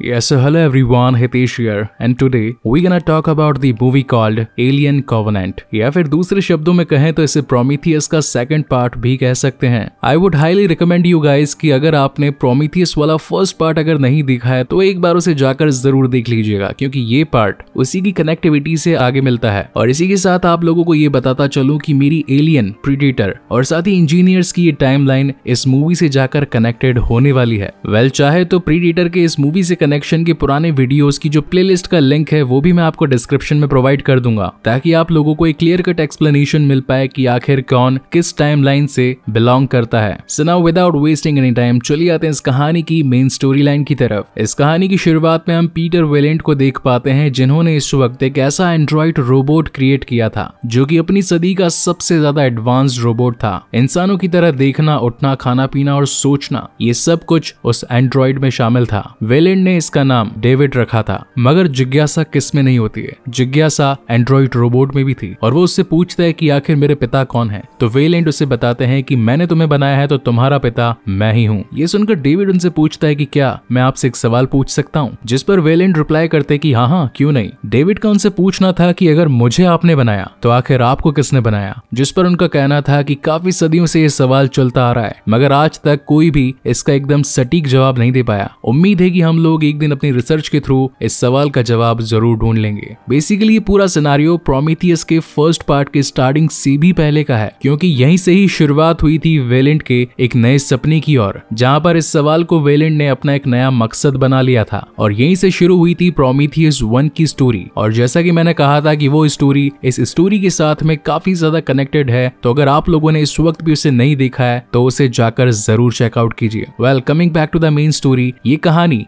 Yes, so hello everyone, Hitesh here, and today we're gonna talk about the movie called Alien Covenant. या फिर दूसरे शब्दों में कहें तो इसे प्रोमीथियस का सेकंड पार्ट भी कह सकते हैं। I would highly recommend you guys कि अगर आपने प्रोमीथियस वाला फ़र्स्ट पार्ट अगर नहीं देखा है तो एक बार उसे जाकर ज़रूर देख लीजिएगा क्योंकि ये पार्ट उसी की कनेक्टिविटी से आगे मिलता है। और इसी के साथ आप लोगों को ये बताता चलूँ कि मेरी एलियन प्रीडेटर और साथ ही इंजीनियर्स की ये टाइमलाइन इस मूवी से जाकर कनेक्टेड होने वाली है। वेल well, चाहे तो प्रीडेटर के इस मूवी से कनेक्शन के पुराने वीडियोस की जो प्लेलिस्ट का लिंक है, वो भी मैं आपको डिस्क्रिप्शन में प्रोवाइड कर दूँगा। ताकि आप लोगों को एक क्लियर कट एक्सप्लेनेशन मिल पाए कि आखिर कौन किस टाइमलाइन से बिलोंग करता है। So without wasting any time चलिए आते हैं इस कहानी की मेन स्टोरी लाइन की तरफ़। इस कहानी की शुरुआत में हम पीटर वेलेंट को देख पाते हैं, जिन्होंने इस वक्त एक ऐसा एंड्रॉइड रोबोट क्रिएट किया था, जो कि अपनी सदी का सबसे ज़्यादा एडवांस रोबोट था। इंसानों की तरह देखना, उठना, खाना पीना और सोचना, ये सब कुछ उस एंड्रॉइड में शामिल था। वेलेंट ने इसका नाम डेविड रखा था, मगर जिज्ञासा किसमें नहीं होती है? जिज्ञासा एंड्रॉइड रोबोट में भी थी, और वो उससे पूछता है कि आखिर मेरे पिता कौन है? तो वेलेंट उसे बताते हैं कि मैंने तुम्हें बनाया है तो तुम्हारा पिता मैं ही हूँ। ये सुनकर डेविड उनसे पूछता है कि क्या मैं आपसे एक सवाल पूछ सकता हूँ? जिस पर वेलेंट रिप्लाई करते कि हाँ हाँ क्यों नहीं? डेविड का उनसे पूछना था कि अगर मुझे आपने बनाया तो आखिर आपको किसने बनाया? जिस पर उनका कहना था कि काफ़ी सदियों से ये सवाल चलता आ रहा है, मगर आज तक कोई भी इसका एकदम सटीक जवाब नहीं दे पाया। उम्मीद है कि हम लोग एक दिन अपनी रिसर्च के थ्रू इस सवाल का जवाब ज़रूर ढूंढ लेंगे। बेसिकली ये पूरा सिनारियो प्रोमीथियस के फ़र्स्ट पार्ट के स्टार्टिंग से भी पहले का है, क्योंकि यहीं से ही शुरुआत हुई थी वेलेंट के एक नए सपने की ओर, जहाँ पर इस सवाल को वेलेंट ने अपना एक नया मकसद बना लिया था। और यहीं से शुरू हुई थी प्रोमीथियस वन की स्टोरी और जैसा कि मैंने कहा था कि वो स्टोरी इस स्टोरी के साथ में काफ़ी ज़्यादा कनेक्टेड है तो अगर आप लोगों ने इस वक्त भी उसे नहीं देखा है तो उसे जाकर ज़रूर चेकआउट कीजिए। Well coming back to the main story ये कहानी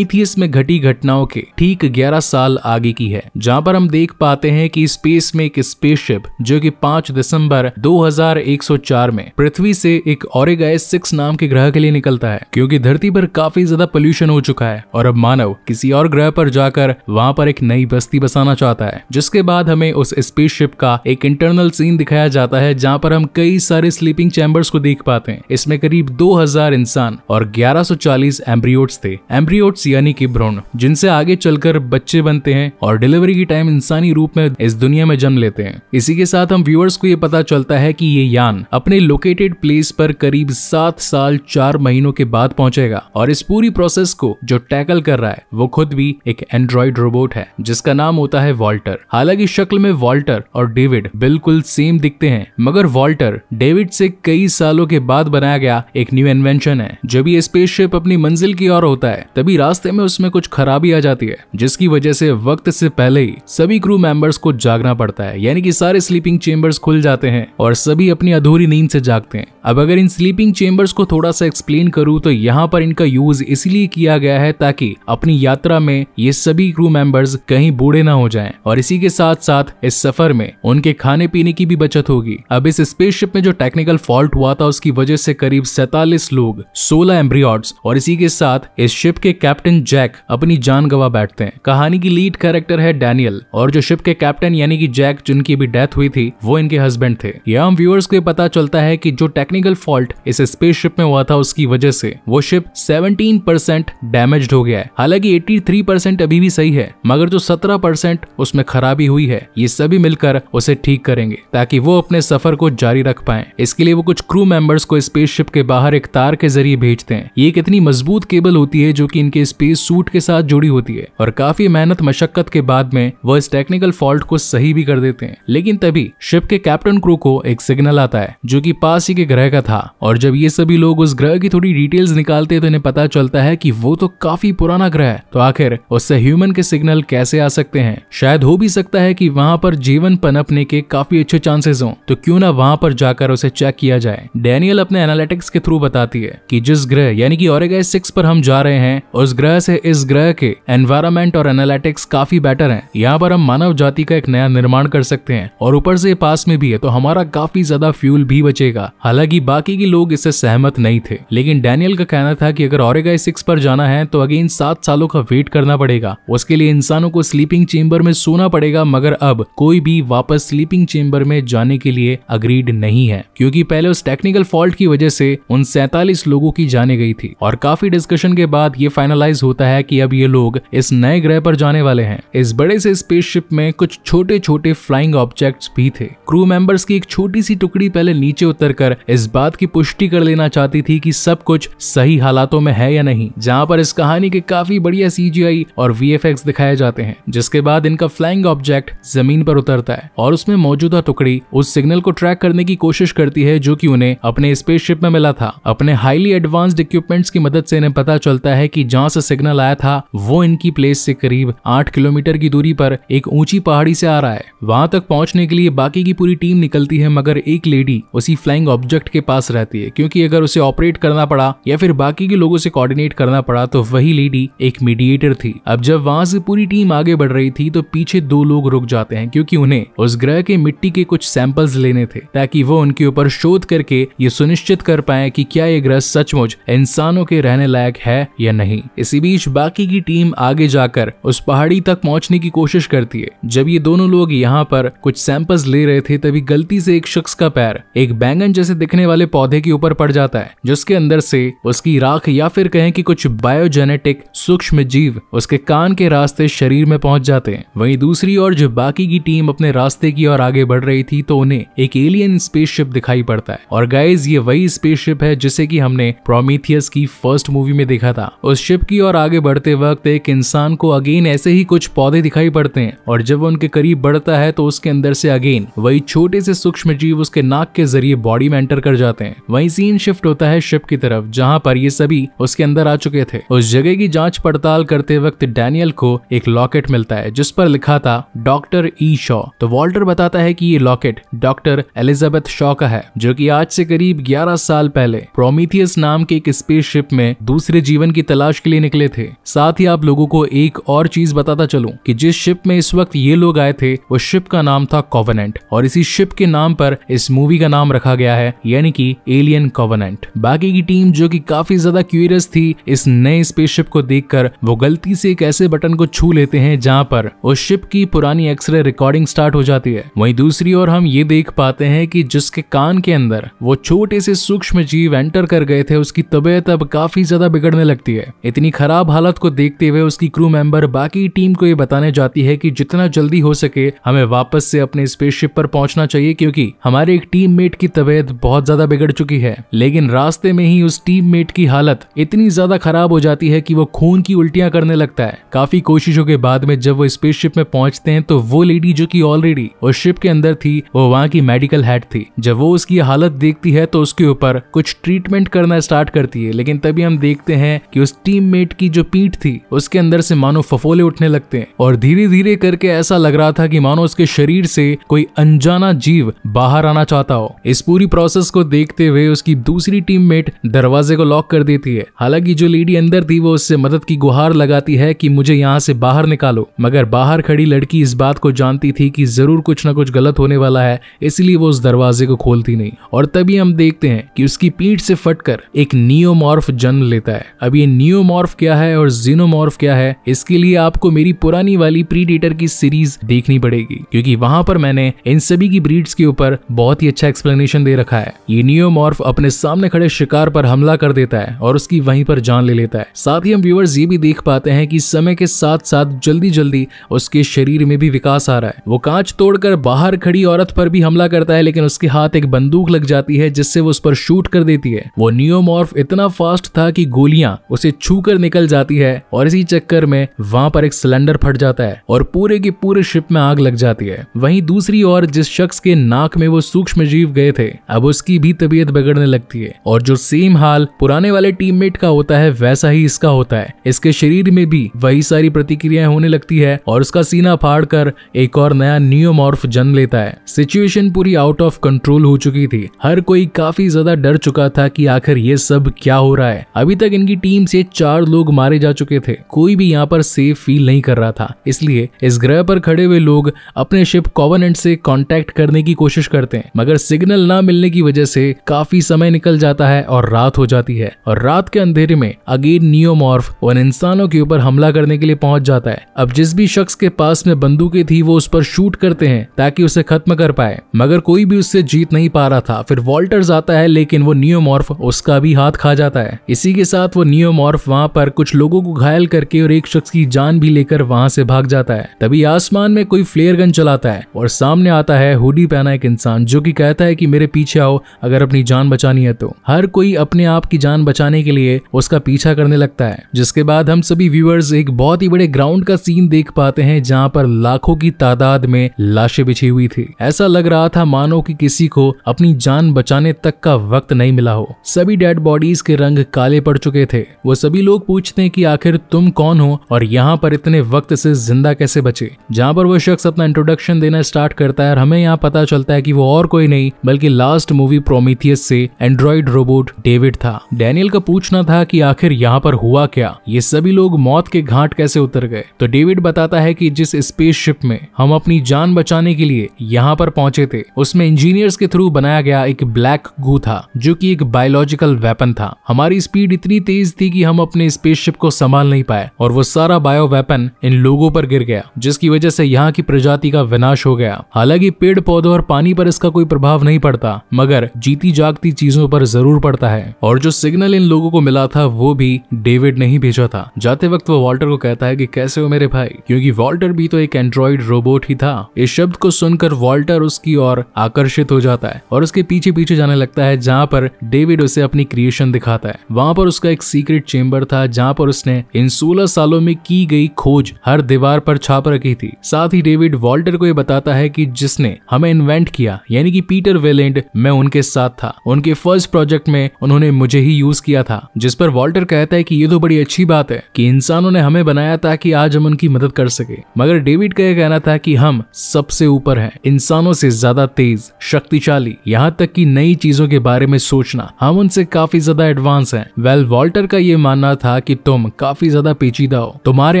प्रोमीथियस में घटी घटनाओं के ठीक 11 साल आगे की है, जहाँ पर हम देख पाते हैं कि स्पेस में एक स्पेसशिप जो कि 5 दिसंबर 2104 में पृथ्वी से एक ओरेगाइस सिक्स नाम के ग्रह के लिए निकलता है, क्योंकि धरती पर काफ़ी ज़्यादा पोल्यूशन हो चुका है, और अब मानव किसी और ग्रह पर जाकर वहाँ पर एक नई बस्ती बसाना चाहता है, जिसके बाद हमें उस स्पेसशिप का एक इंटरनल सीन दिखाया जाता है, जहाँ पर हम कई सारे स्लीपिंग चैम्बर्स को देख पाते हैं। इसमें करीब 2000 इंसान और 1140 एम्ब्रियोट्स थे। एम्ब्रियोट्स यानी कि भ्रूण, जिनसे आगे चलकर बच्चे बनते हैं और डिलीवरी की टाइम इंसानी रूप में इस दुनिया में जन्म लेते हैं। इसी के साथ हम व्यूअर्स को ये पता चलता है कि ये यान अपने लोकेटेड प्लेस पर करीब सात साल, चार महीनों के बाद पहुंचेगा और इस पूरी प्रोसेस को जो टैकल कर रहा है, वो खुद भी एक एंड्रॉइड रोबोट है, जिसका नाम होता है वॉल्टर हालाँकि शक्ल में वॉल्टर और डेविड बिल्कुल सेम दिखते हैं, मगर वॉल्टर डेविड से कई सालों के बाद बनाया गया एक न्यू इन्वेंशन है जब ये स्पेसशिप अपनी मंजिल की ओर होता है, तभी रास्ते में उसमें कुछ खराबी आ जाती है, जिसकी वजह से वक्त से पहले ही सभी क्रू मेंबर्स को जागना पड़ता है। यानी कि सारे स्लीपिंग चेंबर्स खुल जाते हैं और सभी अपनी अधूरी नींद से जागते हैं। अब अगर इन स्लीपिंग चेंबर्स को थोड़ा सा एक्सप्लेन करूँ तो यहाँ पर इनका यूज़ इसलिए किया गया है ताकि अपनी यात्रा में ये सभी क्रू मेंबर्स कहीं बूढ़े ना हो जाएँ और इसी के साथ साथ इस सफ़र में उनके खाने पीने की भी बचत होगी। अब इस स्पेसशिप में जो टेक्निकल फॉल्ट हुआ था, उसकी वजह से करीब सैतालीस लोग, सोलह एम्ब्रियॉड्स और इसी के साथ इस शिप के कैप्टन जैक अपनी जान गवा बैठते हैं। कहानी की लीड कैरेक्टर है डैनियल और जो शिप के कैप्टन यानी कि जैक, जिनकी भी डेथ हुई थी, वो इनके हस्बैंड थे। यहाँ हम व्यूअर्स को पता चलता है कि जो टेक्निकल फॉल्ट इस स्पेसशिप में हुआ था, उसकी वजह से वो शिप 17 परसेंट डैमेज हो गया है। हालाँकि 83 परसेंट अभी भी सही है, मगर जो 17 परसेंट उसमें खराबी हुई है, ये सभी मिलकर उसे ठीक करेंगे, ताकि वो अपने सफ़र को जारी रख पाए। इसके लिए वो कुछ क्रू मेंबर्स को स्पेसशिप के बाहर एक तार के ज़रिए भेजते हैं। ये कितनी मज़बूत केबल होती है जो कि इनके स्पेस सूट के साथ जुड़ी होती है और काफ़ी मेहनत मशक्कत के बाद में वो इस टेक्निकल फॉल्ट को सही भी कर देते हैं। लेकिन तभी शिप के कैप्टन क्रू को एक सिग्नल आता है, जो की पास ही के ग्रह का था। और जब ये सभी लोग उस ग्रह की थोड़ी डिटेल्स निकालते तो इन्हें पता चलता है कि वो तो काफ़ी पुराना ग्रह है। तो आखिर उससे ह्यूमन के सिग्नल कैसे आ सकते हैं? शायद हो भी सकता है कि वहाँ पर जीवन पनपने के काफ़ी अच्छे चांसेस हों। तो क्यों ना वहाँ पर जाकर उसे चेक किया जाए? डैनियल अपने एनालिटिक्स के थ्रू बताती है कि जिस ग्रह, यानी कि ऑरेगाइस सिक्स पर हम जा रहे हैं, उस ग्रह से इस ग्रह के एनवायरमेंट और एनालिटिक्स काफ़ी बेटर हैं। यहाँ पर हम मानव जाति का एक नया निर्माण कर सकते हैं और ऊपर से पास में भी है तो हमारा काफ़ी ज़्यादा फ्यूल भी बचेगा। हालाँकि बाकी के लोग इससे सहमत नहीं थे, लेकिन डैनियल का कहना था कि अगर ऑरेगाई सिक्स पर जाना है तो अगेन सात सालों का वेट करना पड़ेगा। उसके लिए इंसानों को स्लीपिंग चेम्बर में सोना पड़ेगा, मगर अब कोई भी वापस स्लीपिंग चेम्बर में जाने के लिए अग्रीड नहीं है, क्योंकि पहले उस टेक्निकल फॉल्ट की वजह से उन सैतालीस लोगों की जाने गई थी। और काफ़ी डिस्कशन के बाद ये फाइनलाइज होता है कि अब ये लोग इस नए ग्रह पर जाने वाले हैं। इस बड़े से स्पेसशिप में कुछ छोटे छोटे फ्लाइंग ऑब्जेक्ट्स भी थे। क्रू मेंबर्स की एक छोटी सी टुकड़ी पहले नीचे उतरकर इस बात की पुष्टि कर लेना चाहती थी कि सब कुछ सही हालातों में है या नहीं, जहाँ पर इस कहानी के काफ़ी बढ़िया सीजीआई और वीएफएक्स दिखाए जाते हैं, जिसके बाद इनका फ्लाइंग ऑब्जेक्ट ज़मीन पर उतरता है और उसमें मौजूदा टुकड़ी उस सिग्नल को ट्रैक करने की कोशिश करती है जो कि उन्हें अपने स्पेसशिप में मिला था। अपने हाईली एडवांस्ड इक्विपमेंट्स की मदद से इन्हें पता चलता है कि जहाँ से सिग्नल आया था, वो इनकी प्लेस से करीब आठ किलोमीटर की दूरी पर एक ऊँची पहाड़ी से आ रहा है। वहाँ तक पहुँचने के लिए बाकी की पूरी टीम निकलती है, मगर एक लेडी उसी फ्लाइंग ऑब्जेक्ट के पास रहती है, क्योंकि अगर उसे ऑपरेट करना पड़ा या फिर बाकी के लोगों से कोऑर्डिनेट करना पड़ा तो वही लेडी एक मीडिएटर थी। अब जब वहाँ से पूरी टीम आगे बढ़ रही थी तो पीछे दो लोग रुक जाते हैं, क्योंकि उन्हें उस ग्रह के मिट्टी के कुछ सैंपल्स लेने थे, ताकि वो उनके ऊपर शोध करके ये सुनिश्चित कर पाए कि क्या ये ग्रह सचमुच इंसानों के रहने लायक है या नहीं। इसी बीच बाकी की टीम आगे जाकर उस पहाड़ी तक पहुँचने की कोशिश करती है। जब ये दोनों लोग यहाँ पर कुछ सैंपल्स ले रहे थे, तभी गलती से एक शख्स का पैर एक बैंगन जैसे दिखने वाले पौधे के ऊपर पड़ जाता है, जिसके अंदर से उसकी राख या फिर कहें कि कुछ बायोजेनेटिक सूक्ष्म जीव उसके कान के रास्ते शरीर में पहुँच जाते हैं। वहीं दूसरी ओर जो बाकी की टीम अपने रास्ते की ओर आगे बढ़ रही थी तो उन्हें एक एलियन स्पेसशिप दिखाई पड़ता है। और गाइज़ ये वही स्पेसशिप है जिसे कि हमने प्रोमीथियस की फ़र्स्ट मूवी में देखा था। उस शिप की ओर आगे बढ़ते वक्त एक इंसान को अगेन ऐसे ही कुछ पौधे दिखाई पड़ते हैं, और जब वो उनके करीब बढ़ता है तो उसके अंदर से अगेन वही छोटे से सूक्ष्म जीव उसके नाक के ज़रिए बॉडी में एंटर कर जाते हैं। वही सीन शिफ्ट होता है शिप की तरफ़, जहाँ पर ये सभी उसके अंदर आ चुके थे। उस जगह की जाँच पड़ताल करते वक्त डैनियल को एक लॉकेट मिलता है, जिस पर लिखा था डॉक्टर ई शॉ तो वॉल्टर बताता है कि ये लॉकेट डॉक्टर एलिजाबेथ शॉ का है, जो कि आज से करीब 11 साल पहले प्रोमीथियस नाम के एक स्पेसशिप में दूसरे जीवन की तलाश के लिए निकले थे। साथ ही आप लोगों को एक और चीज़ बताता चलूँ कि जिस शिप में इस वक्त ये लोग आए थे, वो शिप का नाम था कॉवेनेंट और इसी शिप के नाम पर इस मूवी का नाम रखा गया है, यानी कि एलियन कॉवेनेंट बाकी की टीम जो कि काफ़ी ज़्यादा क्यूरियस थी इस नए स्पेसशिप को देखकर, वो गलती से एक ऐसे बटन को छू लेते हैं जहाँ पर उस शिप की पुरानी एक्सरे रिकॉर्डिंग स्टार्ट हो जाती है। वहीं दूसरी ओर हम ये देख पाते हैं कि जिसके कान के अंदर वो छोटे से सूक्ष्म जीव एंटर कर गए थे, उसकी तबीयत अब काफ़ी ज़्यादा बिगड़ने लगती है। इतनी खराब हालत को देखते हुए उसकी क्रू मेंबर बाकी टीम को ये बताने जाती है कि जितना जल्दी हो सके हमें वापस से अपने स्पेसशिप पर पहुँचना चाहिए क्योंकि हमारे एक टीममेट की तबीयत बहुत ज़्यादा बिगड़ चुकी है। लेकिन रास्ते में ही उस टीममेट की हालत इतनी ज़्यादा खराब हो जाती है कि वो खून की उल्टियाँ करने लगता है। काफ़ी कोशिशों के बाद में जब वो स्पेसशिप में पहुँचते हैं तो वो लेडी जो की ऑलरेडी उस शिप के अंदर थी, वो वहाँ की मेडिकल हेड थी। जब वो उसकी हालत देखती है तो उसके ऊपर कुछ ट्रीटमेंट करना स्टार्ट करती है। लेकिन तभी हम देखते हैं कि उस टीममेट की जो पीठ थी, उसके अंदर से मानो फफोले उठने लगते हैं। और धीरे धीरे करके ऐसा लग रहा था कि मानो उसके शरीर से कोई अनजाना जीव बाहर आना चाहता हो। इस पूरी प्रोसेस को देखते हुए उसकी दूसरी टीममेट दरवाजे को लॉक कर देती है। हालाँकि जो लेडी अंदर थी, वो उससे मदद की गुहार लगाती है कि मुझे यहाँ से बाहर निकालो। मगर बाहर खड़ी लड़की इस बात को जानती थी कि ज़रूर कुछ ना कुछ गलत होने वाला है, इसलिए वो उस दरवाजे को खोलती नहीं। और तभी हम देखते हैं कि उसकी पीठ से फटकर एक नियोमॉर्फ जन्म लेता है। अब ये नियोमॉर्फ क्या है और जीनोमॉर्फ क्या है, इसके लिए आपको मेरी पुरानी वाली प्रीडेटर की सीरीज़ देखनी पड़ेगी, क्योंकि वहाँ पर मैंने इन सभी की ब्रीड्स के ऊपर बहुत ही अच्छा एक्सप्लेनेशन दे रखा है। ये नियोमॉर्फ अपने सामने खड़े शिकार पर हमला कर देता है और उसकी वहीं पर जान ले लेता है। साथ ही हम व्यूअर्स ये भी देख पाते हैं कि समय के साथ साथ जल्दी जल्दी उसके शरीर में भी विकास आ रहा है। वो कांच तोड़कर बाहर खड़ी औरत पर भी हमला करता है, लेकिन उसके हाथ एक बंदूक लग जाती है, जिससे वो उस पर शूट कर देती है। वो नियोमॉर्फ इतना फास्ट था कि गोलियाँ उसे छू कर निकल जाती है और इसी चक्कर में वहाँ पर एक सिलेंडर फट जाता है और पूरे के पूरे शिप में आग लग जाती है। वहीं दूसरी ओर जिस शख्स के नाक में वो सूक्ष्म जीव गए थे, अब उसकी भी तबीयत बिगड़ने लगती है और जो सेम हाल पुराने वाले टीममेट का होता है, वैसा ही इसका होता है। इसके शरीर में भी वही सारी प्रतिक्रियाएँ होने लगती है और उसका सीना फाड़ कर एक और नया नियोमॉर्फ जन्म लेता है। सिचुएशन पूरी आउट ऑफ़ कंट्रोल हो चुकी थी। हर कोई काफ़ी ज़्यादा डर चुका था कि आखिर ये सब क्या हो रहा है। अभी तक इनकी टीम से चार लोग मारे जा चुके थे। कोई भी यहाँ पर सेफ़ फील नहीं कर रहा था। इसलिए इस ग्रह पर खड़े हुए लोग अपने शिप कॉवनेंट से कांटेक्ट करने की कोशिश करते हैं। मगर सिग्नल ना मिलने की वजह से काफ़ी समय निकल जाता है और रात हो जाती है। और रात के अंधेरे में अगेन नियोमॉर्फ उन इंसानों के ऊपर हमला करने के लिए पहुँच जाता है। अब जिस भी शख्स के पास में बंदूकें थी, वो उस पर शूट करते हैं ताकि उसे खत्म कर पाए। मगर कोई भी उससे जीत नहीं पा रहा था। फिर वॉल्टर्स आता है, लेकिन वो नियोमॉर्फ उसका भी हाथ खा जाता है। इसी के साथ वो नियोमॉर्फ वहाँ पर कुछ लोगों को घायल करके और एक शख्स की जान भी लेकर वहाँ से भाग जाता है। तभी आसमान में कोई फ्लेयर गन चलाता है और सामने आता है हुडी पहना एक इंसान, जो की कहता है की मेरे पीछे आओ अगर अपनी जान बचानी है तो। हर कोई अपने आप की जान बचाने के लिए उसका पीछा करने लगता है, जिसके बाद हम सभी व्यूअर्स एक बहुत ही बड़े ग्राउंड का सीन देख पाते हैं, जहाँ पर लाखों की तादाद में लाशें बिछी हुई थी। ऐसा लग रहा था मानो कि किसी को अपनी जान बचाने तक का वक्त नहीं मिला हो। सभी डेड बॉडीज के रंग काले पड़ चुके थे। वो सभी लोग पूछते हैं कि आखिर तुम कौन हो और यहाँ पर इतने वक्त से ज़िंदा कैसे बचे? जहाँ पर वो शख्स अपना इंट्रोडक्शन देना स्टार्ट करता है और हमें यहाँ पता चलता है कि वो और कोई नहीं, बल्कि लास्ट मूवी प्रोमीथियस से एंड्रॉइड रोबोट डेविड था। डैनियल का पूछना था कि आखिर यहाँ पर हुआ क्या? ये सभी लोग मौत के घाट कैसे उतर गए? तो डेविड बताता है कि जिस स्पेसशिप में हम अपनी जान बचाने के लिए यहाँ पर पहुँचे थे, उसमें इंजीनियर्स के थ्रू बनाया गया एक ब्लैक गू था, जो कि एक बायोलॉजिकल वेपन था। हमारी स्पीड इतनी तेज थी कि हम अपने स्पेसशिप को संभाल नहीं पाए और वो सारा बायो वेपन इन लोगों पर गिर गया, जिसकी वजह से यहाँ की प्रजाति का विनाश हो गया। हालाँकि पेड़ पौधों और पानी पर इसका कोई प्रभाव नहीं पड़ता, मगर जीती जागती चीज़ों पर ज़रूर पड़ता है। और जो सिग्नल इन लोगों को मिला था, वो भी डेविड ने ही भेजा था। जाते वक्त वो वॉल्टर को कहता है कि, कैसे हो मेरे भाई? क्योंकि वॉल्टर भी तो एक एंड्रॉइड रोबोट ही था। इस शब्द को सुनकर वॉल्टर उसकी ओर आकर्षित हो जाता है और उसके पीछे पीछे जाने लगता है, जहाँ पर डेविड उसे अपनी क्रिएशन दिखाता है। वहाँ पर उसका एक सीक्रेट चेम्बर था, जहाँ पर उसने इन सोलह सालों में की गई खोज हर दीवार पर छाप रखी थी। साथ ही डेविड वॉल्टर को ये बताता है कि जिसने हमें इन्वेंट किया, यानी कि पीटर वेलेंड, मैं उनके साथ था। उनके फ़र्स्ट प्रोजेक्ट में उन्होंने मुझे ही यूज़ किया था, जिस पर वॉल्टर कहता है कि ये तो बड़ी अच्छी बात है कि इंसानों ने हमें बनाया ताकि आज हम उनकी मदद कर सके। मगर डेविड का यह कहना था कि हम सबसे ऊपर हैं, इंसानों से ज़्यादा तेज, शक्तिशाली, यहाँ तक कि नई चीज़ों के बारे में सोचना। हम उनसे काफ़ी ज़्यादा एडवांस हैं। वेल वॉल्टर का ये मानना था कि तुम काफ़ी ज़्यादा पेचीदा हो। तुम्हारे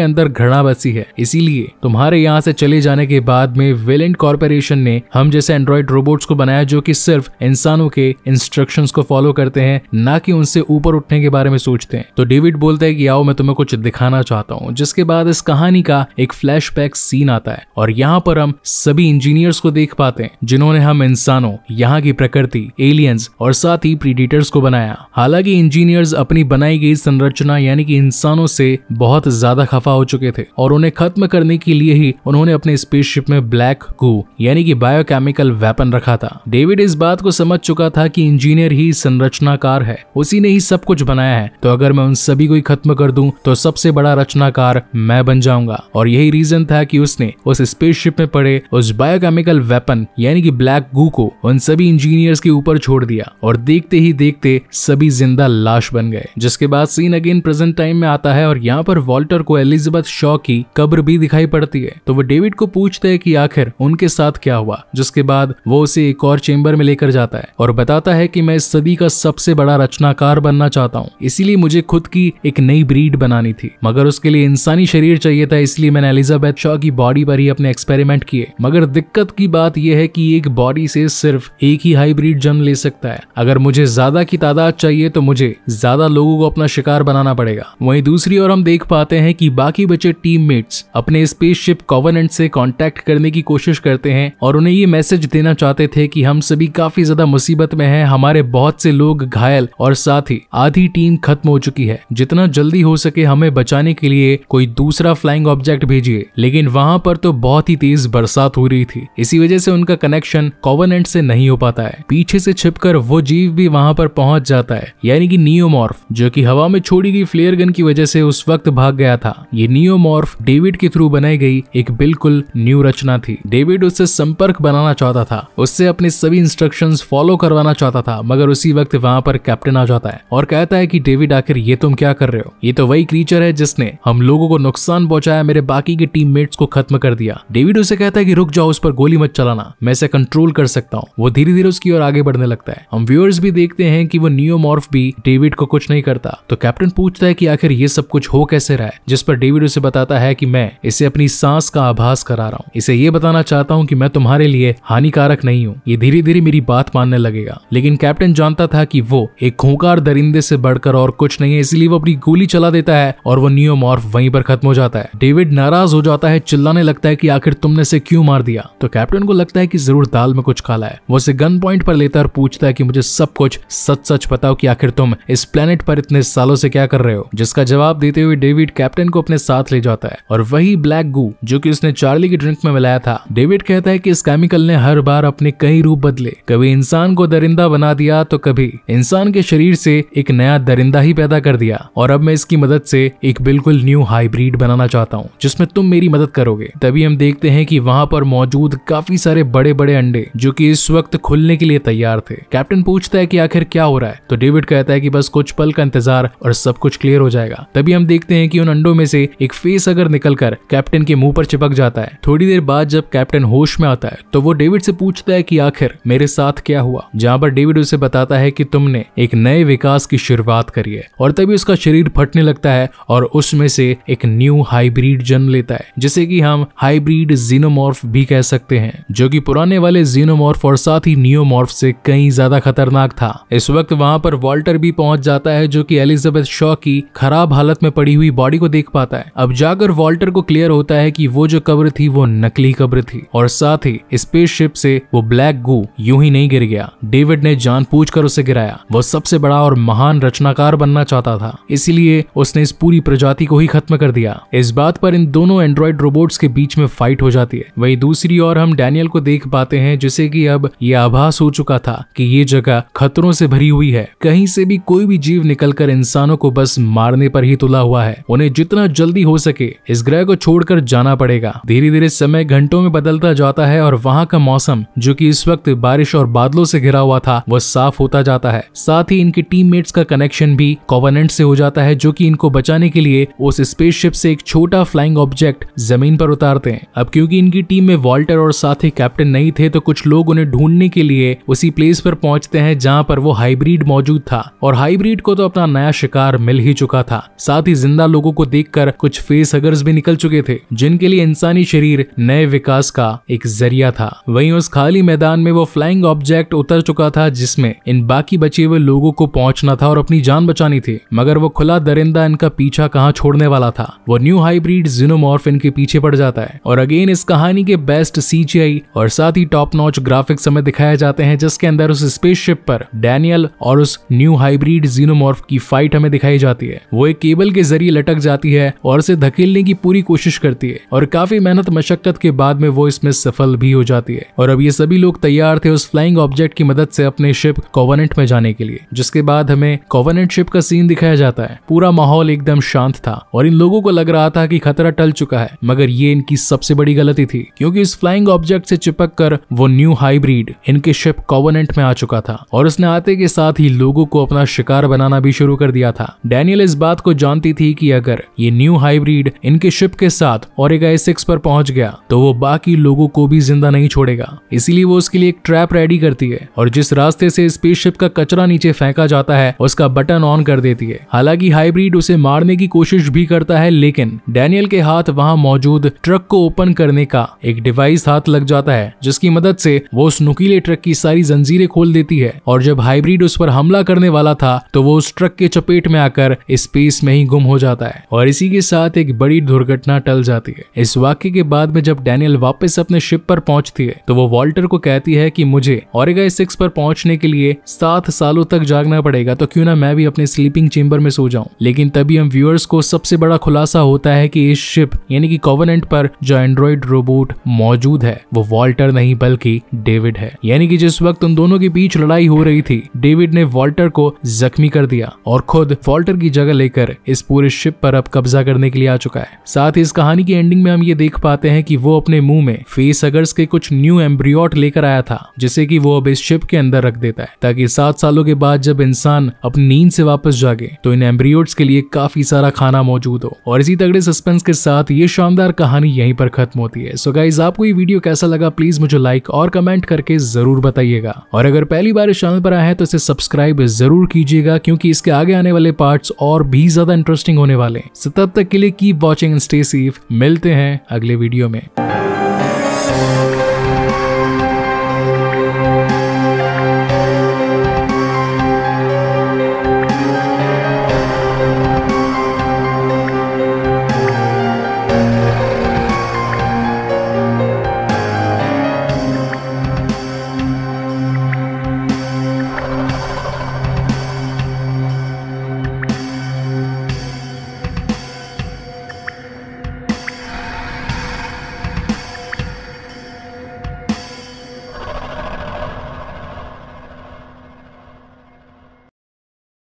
अंदर घृणा बसी है, इसीलिए तुम्हारे यहाँ से चले जाने के बाद में वेलेंट कॉर्पोरेशन ने हम जैसे एंड्रॉइड रोबोट्स को बनाया जो कि सिर्फ़ इंसानों के इंस्ट्रक्शंस को फॉलो करते हैं, ना कि उनसे ऊपर उठने के बारे में सोचते हैं। तो डेविड बोलता है कि, आओ, मैं तुम्हें कुछ दिखाना चाहता हूँ। जिसके बाद इस कहानी का एक फ्लैशबैक सीन आता है। और यहाँ पर हम सभी इंजीनियर्स को देख पाते हैं, जिन्होंने हम इंसानों, यहाँ की प्रकृति एलियंस और साथ ही प्रीडिटर्स को बनाया। हालाँकि इंजीनियर्स अपनी बनाई गई संरचना यानी कि इंसानों से बहुत ज़्यादा खफा हो चुके थे और उन्हें खत्म करने के लिए ही उन्होंने अपने स्पेसशिप में ब्लैक गू यानी कि बायोकेमिकल वेपन रखा था। डेविड इस बात को समझ चुका था कि इंजीनियर ही संरचनाकार है। उसी ने ही सब कुछ बनाया है। तो अगर मैं उन सभी को ही खत्म कर दूँ तो सबसे बड़ा रचनाकार मैं बन जाऊँगा। और यही रीजन था कि उसने उस स्पेसशिप में पड़े उस बायोकेमिकल वेपन यानी कि ब्लैक गू को उन सभी इंजीनियर्स के ऊपर छोड़ दिया। और देखते ही देखते सभी ज़िंदा लाश बन गए, जिसके बाद सीन अगेन प्रेजेंट टाइम में आता है और यहाँ पर वॉल्टर को एलिजाबेथ शॉ की कब्र भी दिखाई पड़ती है। तो वो डेविड को पूछते हैं कि आखिर उनके साथ क्या हुआ, जिसके बाद वो उसे एक और चेम्बर में लेकर जाता है और बताता है कि मैं इस सदी का सबसे बड़ा रचनाकार बनना चाहता हूँ। इसीलिए मुझे खुद की एक नई ब्रीड बनानी थी। मगर उसके लिए इंसानी शरीर चाहिए था, इसलिए मैंने एलिजाबेथ शॉ की बॉडी पर ही अपने एक्सपेरिमेंट किए। मगर दिक्कत की बात यह है कि एक बॉडी से सिर्फ़ एक ही हाइब्रिड जन्म ले सकता है। अगर मुझे ज़्यादा की तादाद चाहिए तो मुझे ज़्यादा लोगों को अपना शिकार बनाना पड़ेगा। वहीं दूसरी ओर हम देख पाते हैं कि बाकी बचे टीममेट्स अपने स्पेसशिप कॉवेनेंट से कांटेक्ट करने की कोशिश करते हैं और उन्हें ये मैसेज देना चाहते थे कि हम सभी काफ़ी ज़्यादा मुसीबत में हैं, हमारे बहुत से लोग घायल और साथ ही आधी टीम खत्म हो चुकी है। जितना जल्दी हो सके हमें बचाने के लिए कोई दूसरा फ्लाइंग ऑब्जेक्ट भेजिए, लेकिन वहाँ पर तो बहुत ही तेज बरसात हो रही थी। इसी वजह से उनका कनेक्शन कॉवेनेंट से नहीं हो पाता है। पीछे से छिपकर वो जीव भी वहाँ पर पहुँच जाता है, यानी कि नियोमॉर्फ जो कि हवा में छोड़ी गई फ्लेयर गन की वजह से उस वक्त भाग गया था। ये नियोमॉर्फ डेविड के थ्रू बनाई गई एक बिल्कुल न्यू रचना थी। डेविड उससे संपर्क बनाना चाहता था। उससे अपने सभी इंस्ट्रक्शंस फॉलो करवाना चाहता था, मगर उसी वक्त वहाँ पर कैप्टन आ जाता है और कहता है कि, डेविड, आखिर ये तुम क्या कर रहे हो? ये तो वही क्रीचर है जिसने हम लोगों को नुकसान पहुँचाया, मेरे बाकी के टीममेट्स को खत्म कर दिया डेविड उसे कहता है कि, रुक जाओ, उस पर गोली मत चलाना। मैं इसे कंट्रोल कर सकता हूँ। वो धीरे धीरे उसकी ओर आगे बढ़ने लगता है। हम व्यूअर्स भी देखते हैं कि वो नियोमॉर्फ भी डेविड को कुछ नहीं करता। तो कैप्टन पूछता है कि आखिर ये सब कुछ हो कैसे रहा है? जिस पर डेविड उसे बताता है कि मैं इसे अपनी सांस का आभास करा रहा हूँ। इसे ये बताना चाहता हूँ कि मैं तुम्हारे लिए हानिकारक नहीं हूँ। ये धीरे धीरे मेरी बात मानने लगेगा। लेकिन कैप्टन जानता था कि वो एक खूंखार दरिंदे से बढ़कर और कुछ नहीं है, इसलिए वो अपनी गोली चला देता है और वो नियोमॉर्फ वहीं पर खत्म हो जाता है। डेविड नाराज़ हो जाता है, चिल्लाने लगता है कि आखिर तुमने से क्यों मार दिया? तो कैप्टन को लगता है कि ज़रूर दाल में कुछ काला है। वो उसे गन पॉइंट पर लेता है और पूछता है कि मुझे सब कुछ सच सच बताओ कि आखिर तुम इस प्लेनेट पर इतने सालों से क्या कर रहे हो? हो, जिसका जवाब देते हुए डेविड कैप्टन को अपने साथ ले जाता है। और वही ब्लैक गू, जो कि उसने चार्ली की ड्रिंक में मिलाया था। डेविड कहता है कि इस केमिकल ने हर बार अपने कई रूप बदले। कभी इंसान को दरिंदा बना दिया तो कभी इंसान के शरीर से एक नया दरिंदा ही पैदा कर दिया। और अब मैं इसकी मदद से एक बिल्कुल न्यू हाइब्रिड बनाना चाहता हूँ, जिसमें तुम मेरी मदद करोगे। तभी हम देखते हैं कि वहाँ पर मौजूद काफ़ी सारे बड़े बड़े अंडे, जो कि इस वक्त खुलने के लिए तैयार थे। कैप्टन पूछता है कि आखिर क्या हो रहा है? तो डेविड कहता है कि बस कुछ पल का इंतज़ार और सब कुछ क्लियर हो जाएगा। तभी हम देखते हैं कि उन अंडों में से एक फेस अगर निकलकर कैप्टन के मुँह पर चिपक जाता है। थोड़ी देर बाद जब कैप्टन होश में आता है तो वो डेविड से पूछता है कि आखिर मेरे साथ क्या हुआ? जहाँ पर डेविड उसे बताता है कि तुमने एक नए विकास की शुरुआत करी है और तभी उसका शरीर फटने लगता है और उसमें से एक न्यू हाइब्रिड जन्म लेता है, जिसे कि हम हाइब्रिड जीनोमॉर्फ भी कह सकते हैं, जो कि पुराने वाले जीनोमॉर्फ और साथ ही नियोमॉर्फ से कई ज़्यादा खतरनाक था। इस वक्त वहाँ पर वॉल्टर भी पहुँच जाता है, जो कि एलिजाबेथ शॉ की खराब हालत में पड़ी हुई बॉडी को देख पाता है। अब जाकर वॉल्टर को क्लियर होता है कि वो जो कब्र थी, वो नकली कब्र थी। और साथ ही, स्पेसशिप से वो ब्लैक गू यूँ ही नहीं गिर गया। डेविड ने जान कर उसे गिराया। वो सबसे बड़ा और महान रचनाकार बनना चाहता था। इसीलिए उसने इस पूरी प्रजाति को ही खत्म कर दिया। इस बात पर इन दोनों एंड्रॉइड रोबोट्स के बीच में फाइट हो जाती है। वही दूसरी ओर हम डैनियल को देख पाते हैं, जिसे कि अब ये आभास हो चुका था कि ये जगह खतरों से भरी हुई है। कहीं से भी कोई भी जीव निकलकर इंसानों को बस मारने पर ही तुला हुआ है। उन्हें जितना जल्दी हो सके, इस ग्रह को छोड़कर जाना पड़ेगा। धीरे धीरे समय घंटों में बदलता जाता है और वहाँ का मौसम, जो कि इस वक्त बारिश और बादलों से घिरा हुआ था, वह साफ़ होता जाता है। साथ ही इनके टीममेट्स का कनेक्शन भी कॉवनेंट से हो जाता है, जो की इनको बचाने के लिए उस स्पेसशिप से एक छोटा फ्लाइंग ऑब्जेक्ट ज़मीन पर उतारते हैं। अब क्योंकि इनकी टीम में वॉल्टर और साथ ही कैप्टन नहीं थे तो कुछ लोग उन्हें ढूँढने के लिए उसी प्लेस पर पहुँचते हैं, जहाँ पर वो हाइब्रिड मौजूद था। और हाइब्रिड को तो अपना नया शिकार मिल ही चुका था। साथ ही ज़िंदा लोगों को देखकर कुछ फेस हगर्स भी निकल चुके थे, जिनके लिए इंसानी शरीर नए विकास का एक ज़रिया था। वहीं उस खाली मैदान में वो फ्लाइंग ऑब्जेक्ट उतर चुका था, जिसमें इन बाकी बचे हुए लोगों को पहुँचना था और अपनी जान बचानी थी। मगर वो खुला दरिंदा इनका पीछा कहाँ छोड़ने वाला था? वो न्यू हाइब्रिड जिनोमॉर्फ इनके पीछे पड़ जाता है। और अगेन इस कहानी के बेस्ट सीजीआई और साथ ही टॉप नॉच ग्राफिक्स हमें दिखाए जाते हैं, जिसके अंदर उस स्पेसशिप पर डैनियल और उस न्यू हाइब्रिड जीनोमॉर्फ की फाइट हमें दिखाई जाती है। वो एक केबल के ज़रिए लटक जाती है और उसे धकेलने की पूरी कोशिश करती है और काफ़ी मेहनत मशक्कत के बाद में वो इसमें सफल भी हो जाती है। और अब ये सभी लोग तैयार थे उस फ्लाइंग ऑब्जेक्ट की मदद से अपने शिप कोवनेंट में जाने के लिए, जिसके बाद हमें कोवनेंट शिप का सीन दिखाया जाता है। पूरा माहौल एकदम शांत था और इन लोगों को लग रहा था कि खतरा टल चुका है, मगर ये इनकी सबसे बड़ी गलती थी, क्योंकि इस फ्लाइंग ऑब्जेक्ट से चिपक कर वो न्यू हाइब्रिड इनके शिप कोवनेंट में आ चुका था और उसने आते के साथ ही लोगों को अपना शिकार बनाना भी शुरू कर दिया था। डैनियल इस बात को जानती थी कि अगर ये न्यू हाइब्रिड इनके शिप के साथ एक सिक्स पर पहुँच गया तो वो बाकी लोगों को भी ज़िंदा नहीं छोड़ेगा। इसीलिए वो उसके लिए एक ट्रैप रेडी करती है और जिस रास्ते से स्पेसशिप का कचरा नीचे फेंका जाता है, उसका बटन ऑन कर देती है। हालाँकि हाइब्रिड उसे मारने की कोशिश भी करता है, लेकिन डैनियल के हाथ वहाँ मौजूद ट्रक को ओपन करने का एक डिवाइस हाथ लग जाता है, जिसकी मदद से वो उस नुकीले ट्रक की सारी जंजीरें खोल देती है। और जब हाइब्रिड उस पर हमला करने वाला था तो वो उस ट्रक के चपेट में आकर स्पेस में ही गुम हो जाता है और इसी के साथ एक बड़ी दुर्घटना टल जाती है। इस वाक्य के बाद में जब डैनियल वापस अपने शिप पर पहुँचती है तो वो वॉल्टर को कहती है कि मुझे और सिक्स पर पहुँचने के लिए सात सालों तक जागना पड़ेगा तो क्यों ना मैं भी अपने स्लीपिंग चेम्बर में सो जाऊँ। लेकिन तभी हम व्यूअर्स को सबसे बड़ा खुलासा होता है कि इस शिप यानी कि कोवेनेंट पर जो एंड्रॉइड रोबोट मौजूद है, वो वॉल्टर नहीं, बल्कि डेविड है। यानी कि जिस वक्त उन दोनों के बीच लड़ाई हो रही थी डेविड ने वॉल्टर को जख्मी कर दिया और खुद वॉल्टर की जगह लेकर इस पूरे शिप पर अब कब्जा करने के लिए आ चुका है। साथ ही इस कहानी की एंडिंग में हम ये देख पाते हैं कि वो अपने मुँह में फेस अगर्स के कुछ न्यू एम्ब्रियोट लेकर आया था, जिसे कि वो अब इस शिप के अंदर रख देता है, ताकि सात सालों के बाद जब इंसान अपनी नींद से वापस जागे तो इन एम्ब्रियोट्स के लिए काफ़ी सारा खाना मौजूद हो। और इसी तगड़े सस्पेंस के साथ ये शानदार कहानी यहीं पर खत्म होती है। सो गाइज़ आपको ये वीडियो कैसा लगा? प्लीज़ मुझे लाइक और कमेंट करके ज़रूर बताइएगा। और अगर पहली बार इस चैनल पर आए हैं तो इसे सब्सक्राइब ज़रूर कीजिएगा, क्योंकि इसके आगे आने वाले पार्ट्स और भी ज़्यादा इंटरेस्टिंग होने वाले हैं। तब तक के लिए कीप वॉचिंग स्टे सेफ़ मिलते हैं अगले वीडियो में।